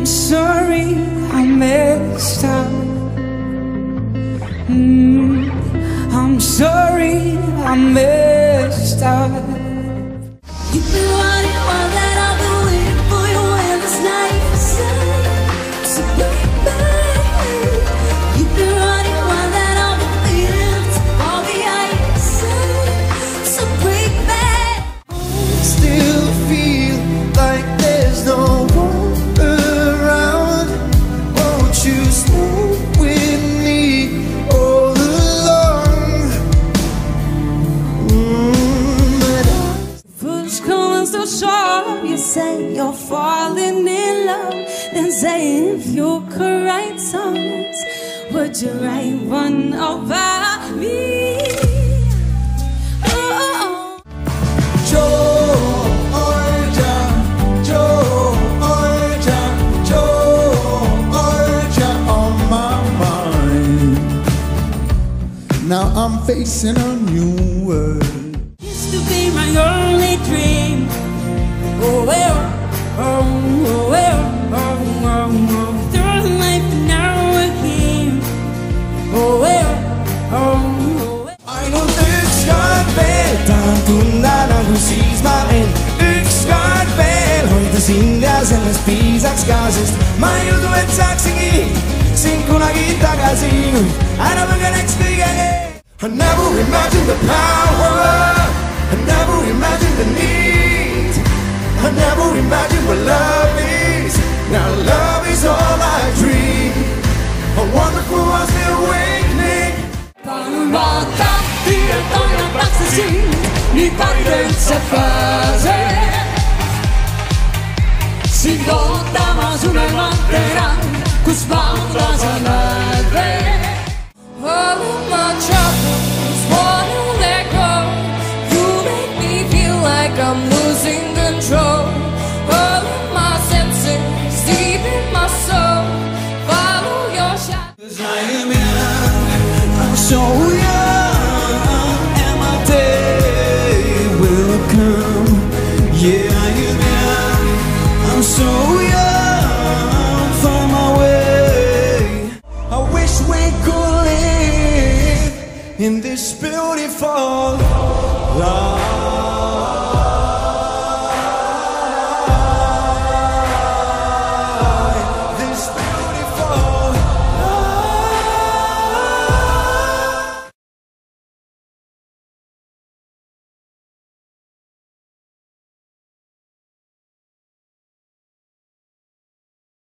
I'm sorry I messed up. Mm, I'm sorry I messed up. You knew what it was that I you say you're falling in love. Then say if you could write songs, would you write one about me? Oh. Now I'm facing a new world. used to be my only piisaks ka, sest ma ei usu, et saaksingi sind kunagi tagasi, ära põgeneks kõige. I never imagined the power, I never imagined the need, I never imagined what love is. Now love is all I dream. A wonderful was the awakening. palun vaata, kiirelt hoiatakse sind, nii palju üldse pääseb. Sind ootamas unelmatena, my troubles wanna let go. You make me feel like I'm losing control. All my senses deep in my soul follow your shadow. Cause I am young, I'm so young, in this beautiful life.